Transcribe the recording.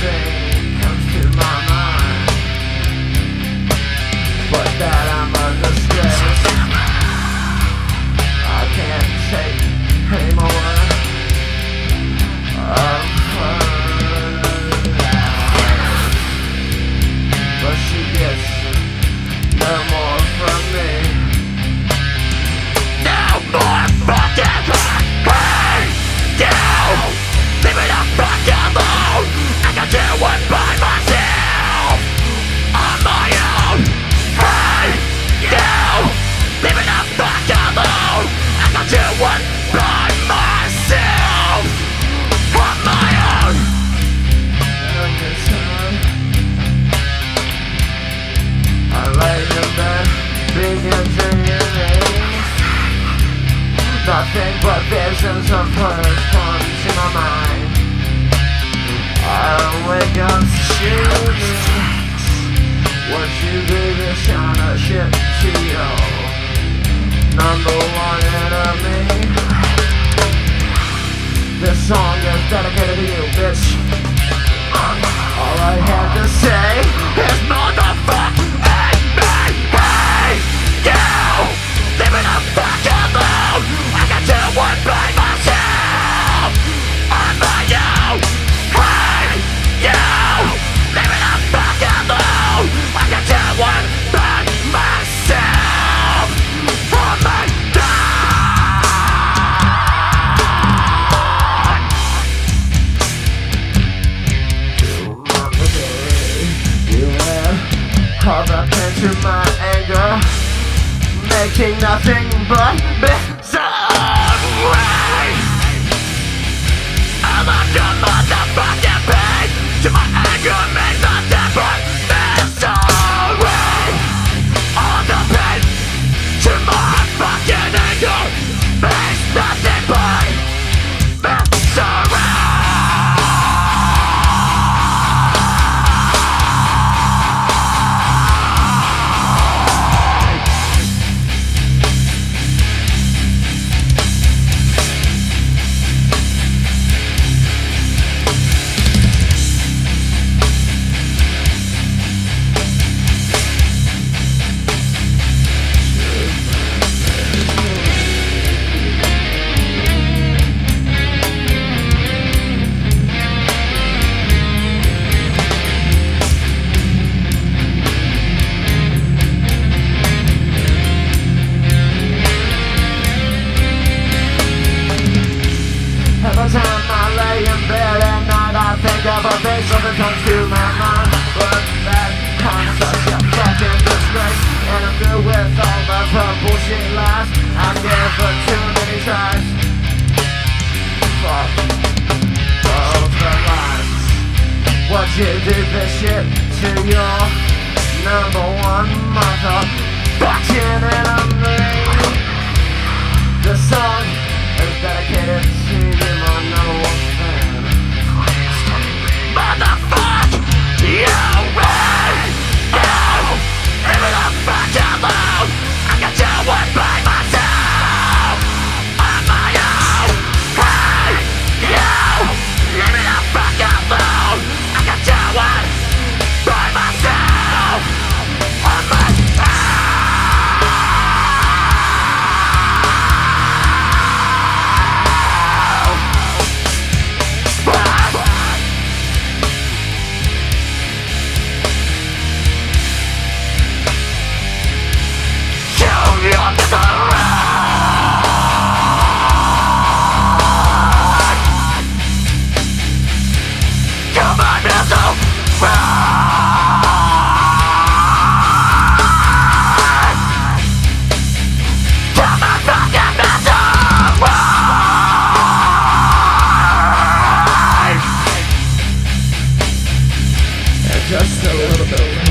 say. into your face Nothing but visions of colors forms in my mind I wake up shooting. shoot Would you be this on a ship to you? Number one enemy This song is dedicated to you, bitch All I have to Call the to my anger Making nothing but with all my her bullshit lies I give her too many times. Fuck both her lies Would you do this shit to your number one mother Fucking and just a little bit.